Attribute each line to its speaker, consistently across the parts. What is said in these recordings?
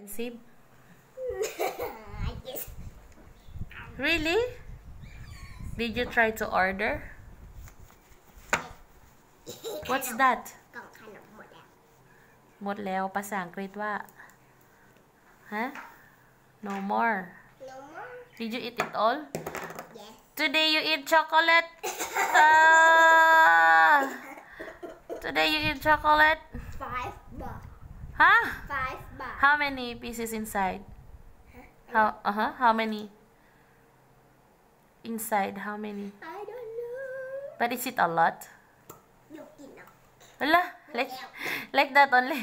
Speaker 1: Expensive?
Speaker 2: I guess.
Speaker 1: Really? Did you try to order? What's that?
Speaker 2: กล่องขนมหมดแล้ว
Speaker 1: หมดแล้วภาษาอังกฤษว่าฮะ no more
Speaker 2: No more?
Speaker 1: did you eat it all
Speaker 2: Yes.
Speaker 1: today you eat chocolate Ah. today you eat chocolate
Speaker 2: Five baht.
Speaker 1: huh
Speaker 2: Five baht.
Speaker 1: how many pieces inside? How uh huh? How many? Inside, how many?
Speaker 2: I don't know.
Speaker 1: But is it a lot?
Speaker 2: No,
Speaker 1: no. Like, like that only.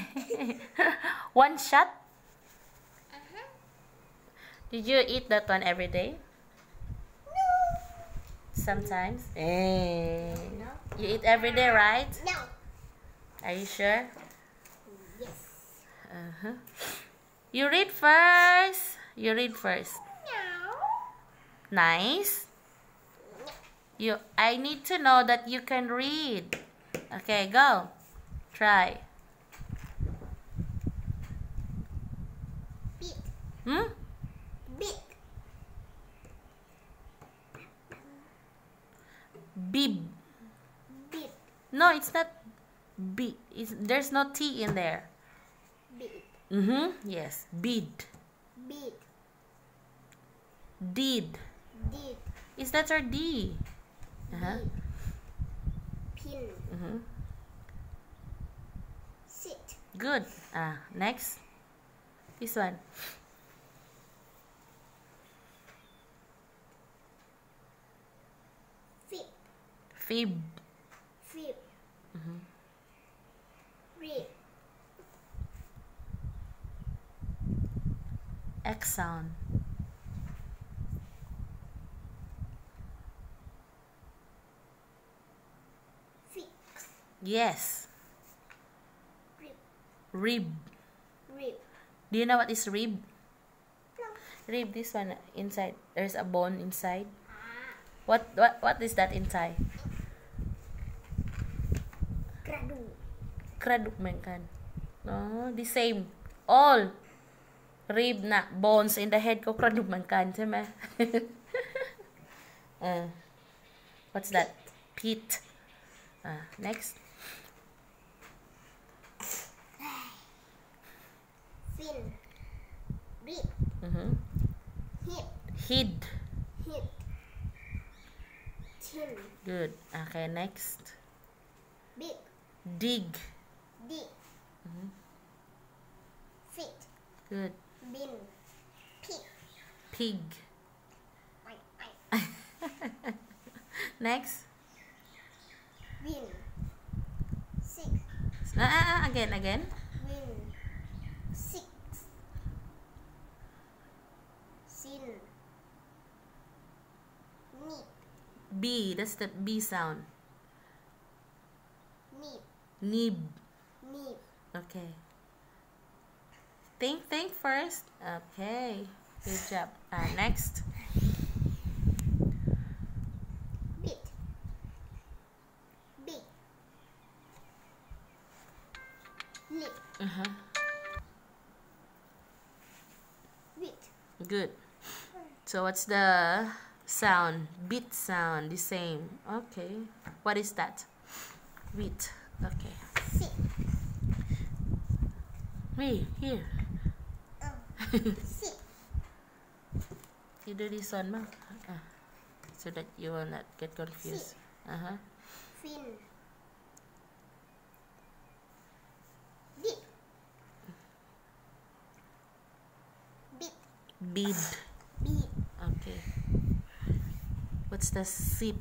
Speaker 1: one shot?
Speaker 2: Uh -huh.
Speaker 1: Did you eat that one every day?
Speaker 2: No.
Speaker 1: Sometimes? Hey.
Speaker 2: No.
Speaker 1: You eat every day, right?
Speaker 2: No.
Speaker 1: Are you sure?
Speaker 2: Yes.
Speaker 1: Uh-huh. You read first. You read first.
Speaker 2: No.
Speaker 1: Nice. You I need to know that you can read. Okay, go. Try. Hmm? Bib.
Speaker 2: Bit.
Speaker 1: No, it's not B. It's, there's no T in there.
Speaker 2: Bit.
Speaker 1: Mm-hmm. Yes. Bid.
Speaker 2: Bit.
Speaker 1: Did.
Speaker 2: Did.
Speaker 1: Is that or D? Uh-huh.
Speaker 2: Pin.
Speaker 1: Mm-hmm.
Speaker 2: Sit.
Speaker 1: Good. Ah, next. This one.
Speaker 2: Fit.
Speaker 1: Fib. sound.
Speaker 2: Six.
Speaker 1: Yes.
Speaker 2: Rib.
Speaker 1: Rib.
Speaker 2: Rib.
Speaker 1: Do you know what is rib?
Speaker 2: No.
Speaker 1: Rib, this one inside. There's a bone inside.
Speaker 2: Ah.
Speaker 1: What what what is that in Thai? Kraduk. Kraduk. Oh, the same. All. Rib นะ bones in the head ก็กระดูกเหมือนกันใช่ไหมเออ what's that pit อ่า next
Speaker 2: ฟินบิด
Speaker 1: อือหือ
Speaker 2: ฮิป
Speaker 1: hid
Speaker 2: ฮิปทิน
Speaker 1: good okay next
Speaker 2: บิ๊ก
Speaker 1: dig
Speaker 2: ดิฟิต
Speaker 1: good
Speaker 2: Bin.
Speaker 1: Pig.
Speaker 2: Pig.
Speaker 1: Next.
Speaker 2: Win. Six.
Speaker 1: Ah, ah, ah, again, again.
Speaker 2: Win. Six. Sin. Neat.
Speaker 1: B. That's the B sound. Nib.
Speaker 2: Nib. Nib.
Speaker 1: Okay. Think, think first. Okay. Good job. Uh, next.
Speaker 2: Beat. Beat.
Speaker 1: Uh-huh.
Speaker 2: Beat.
Speaker 1: Good. So what's the sound? Beat sound, the same. Okay. What is that? Beat. Okay. See. Here you do this one more uh, so that you will not get confused.
Speaker 2: Uh
Speaker 1: huh.
Speaker 2: Fin. Bead.
Speaker 1: Okay. What's the sip?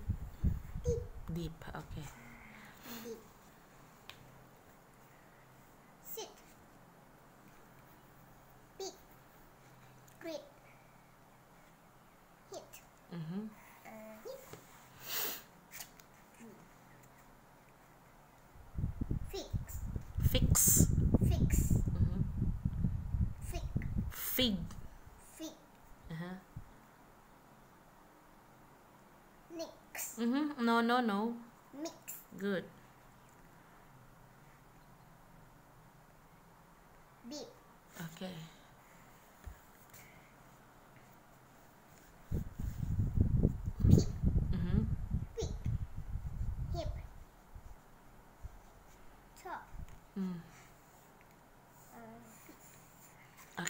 Speaker 2: Deep.
Speaker 1: Deep. Okay. Fix.
Speaker 2: Fix.
Speaker 1: Mm-hmm. Fig.
Speaker 2: Fig. Fig.
Speaker 1: Uh-huh.
Speaker 2: Mix.
Speaker 1: Mm-hmm. No, no, no.
Speaker 2: Mix.
Speaker 1: Good.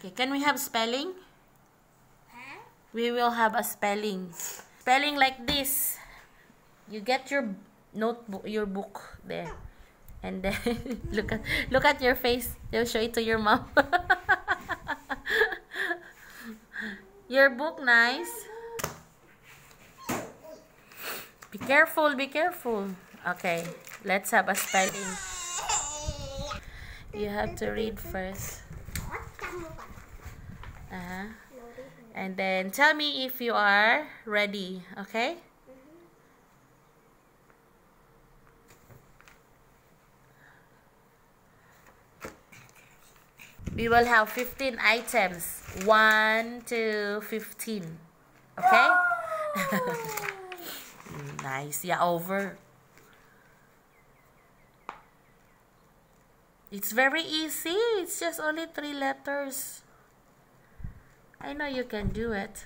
Speaker 1: Okay, can we have spelling?
Speaker 2: Huh?
Speaker 1: We will have a spelling. Spelling like this. You get your notebook, your book there. And then look at look at your face. They'll show it to your mom. your book nice. Be careful, be careful. Okay, let's have a spelling. You have to read first. Uh-huh. And then tell me if you are ready, okay? We will have 15 items. 1 to 15. Okay? nice. Yeah, over. It's very easy. It's just only three letters. I know you can do it.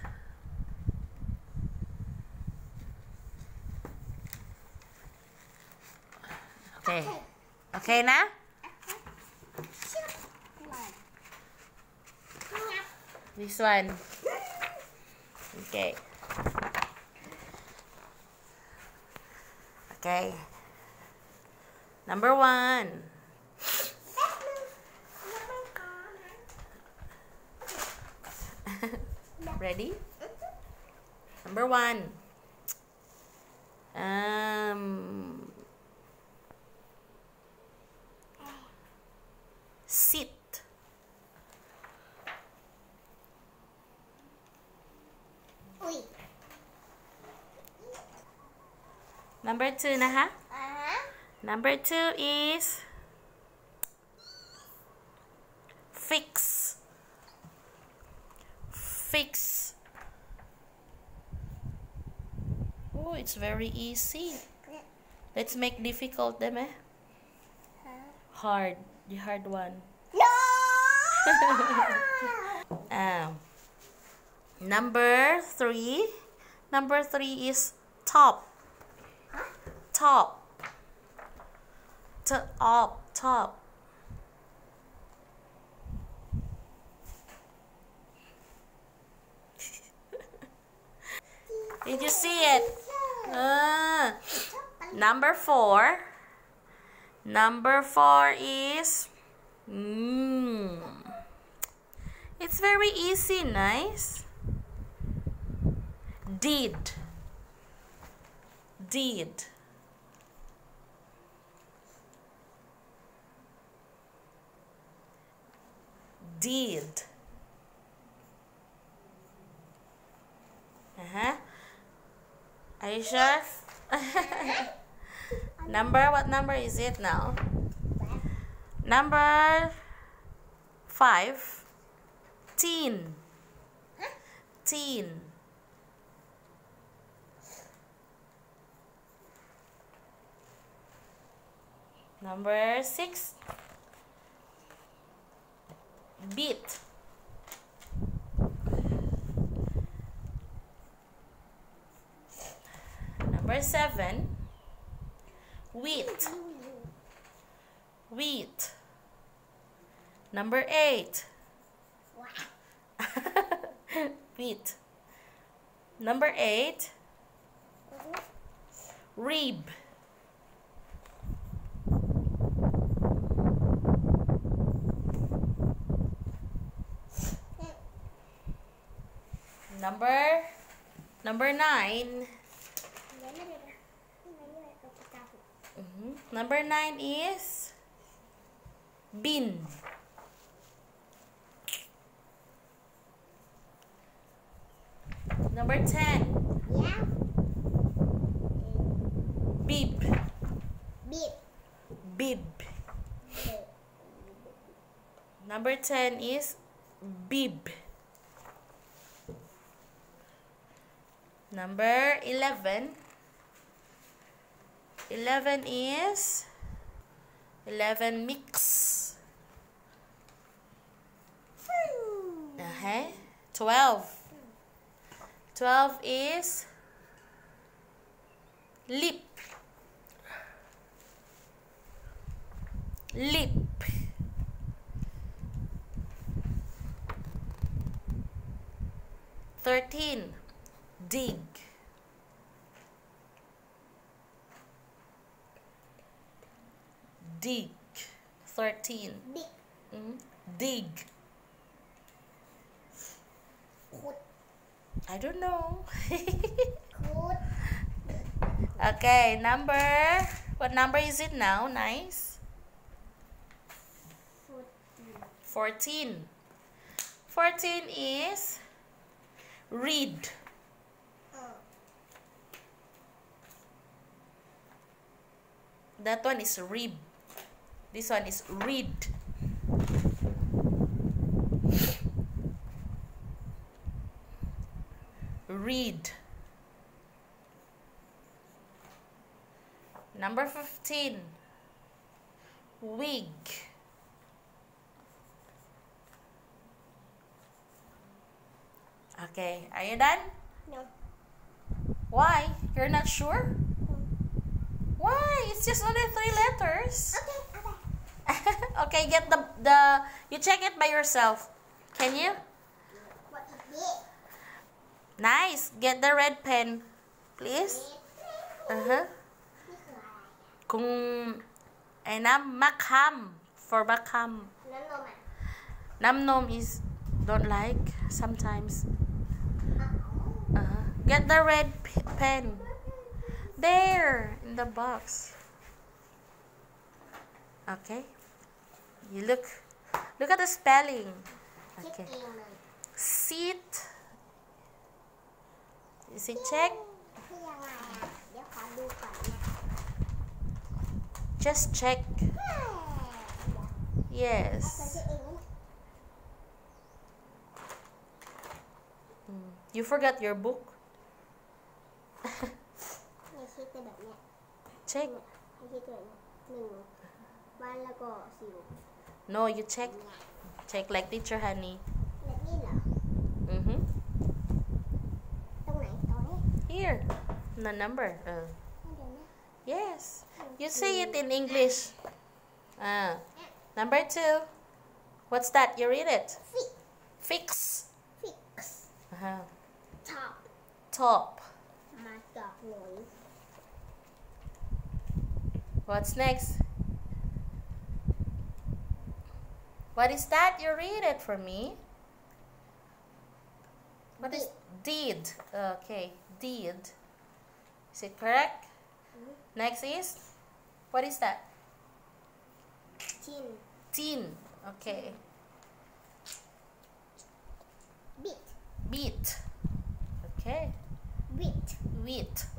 Speaker 1: Okay. Okay na? This one. Okay. Okay. Number one. Ready? Number one. Um, sit. Number two na ha?
Speaker 2: Uh-huh.
Speaker 1: Number two is. Fix. Oh, it's very easy. Let's make difficult them eh. Hard. The hard one.
Speaker 2: No!
Speaker 1: Um, number three. Number three is top. Top. Top. Top. Did you see it? Ah. Number four. Number four is. Mm. It's very easy, nice. Did. Did. Did. Uh huh. Are you sure? number, what number is it now? Number five. Teen. Teen. Number six. Beat. Number seven. Wheat. Wheat. Number eight. Wheat. Number eight. Rib. Number number nine. Number nine is bin. Number ten.
Speaker 2: Yeah.
Speaker 1: Bib.
Speaker 2: Beat.
Speaker 1: Bib. Number ten is bib. Number eleven. Eleven is eleven mix. Okay. Uh-huh. Twelve. Twelve is lip. Lip. 13. Dig. dig. 13.
Speaker 2: Dig.
Speaker 1: Mm? Dig. I don't know. okay, number. What number is it now? Nice. 14. 14 is read.
Speaker 2: Uh.
Speaker 1: That one is rib. This one is read. Read. Number 15. Wig. Okay, are you done?
Speaker 2: no
Speaker 1: Why? You're not sure? Why? It's just only three letters.
Speaker 2: okay Okay,
Speaker 1: get the the you check it by yourself. Can you?
Speaker 2: What is it?
Speaker 1: Nice. Get the red pen, please.
Speaker 2: Uh huh.
Speaker 1: Kung ay makam makham for
Speaker 2: Nam
Speaker 1: Namnom is don't like sometimes.
Speaker 2: Uh
Speaker 1: -huh. Get the red pen. There in the box. Okay. You look look at the spelling.
Speaker 2: คิด
Speaker 1: Okay.
Speaker 2: เองเลย
Speaker 1: Sit. Is it check?
Speaker 2: คือยังไงอ่ะ เดี๋ยวขอดูก่อนนะ
Speaker 1: Just check.
Speaker 2: เฮ้ยเดี๋ยว
Speaker 1: Yes.
Speaker 2: เขาจะเองนะ
Speaker 1: Mm. You forgot your book?
Speaker 2: ในคิดเป็นแบบเนี้ย
Speaker 1: Check.
Speaker 2: ในคิดเป็นแบบเนี้ยหนึ่งวันแล้วก็สิว
Speaker 1: no, you check. Check like teacher, honey. Mm-hmm. Here. The number. Uh. Yes. You say it in English. Uh. Number two. What's that? You read it. Fix.
Speaker 2: Fix. Uh -huh.
Speaker 1: Top.
Speaker 2: Top.
Speaker 1: What's next? What is that? You read it for me. What is did? Okay, did. Is it correct? Mm -hmm. Next is, what is that?
Speaker 2: Tin.
Speaker 1: Tin. Okay.
Speaker 2: Beat.
Speaker 1: Beat. Okay. Wheat. Wheat.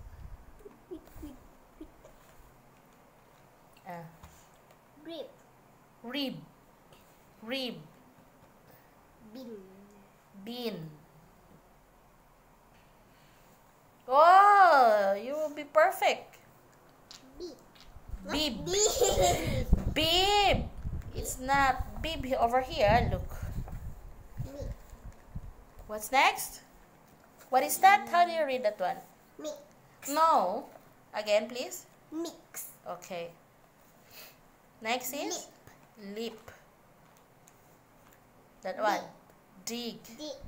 Speaker 1: snap baby over here. Look.
Speaker 2: Me.
Speaker 1: What's next? What is that? How do you read that one?
Speaker 2: Mix.
Speaker 1: No. Again, please.
Speaker 2: Mix.
Speaker 1: Okay. Next is? Lip. Lip. That one.
Speaker 2: Lip. Dig. Dig.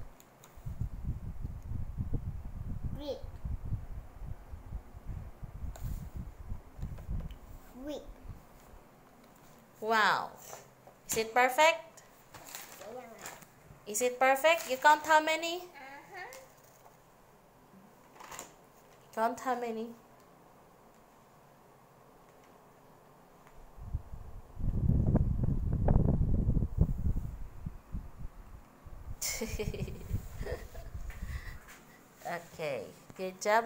Speaker 2: Rip. Rip.
Speaker 1: Wow. Is it perfect? Is it perfect? You count how many?
Speaker 2: Uh-huh.
Speaker 1: Count how many? okay, good job.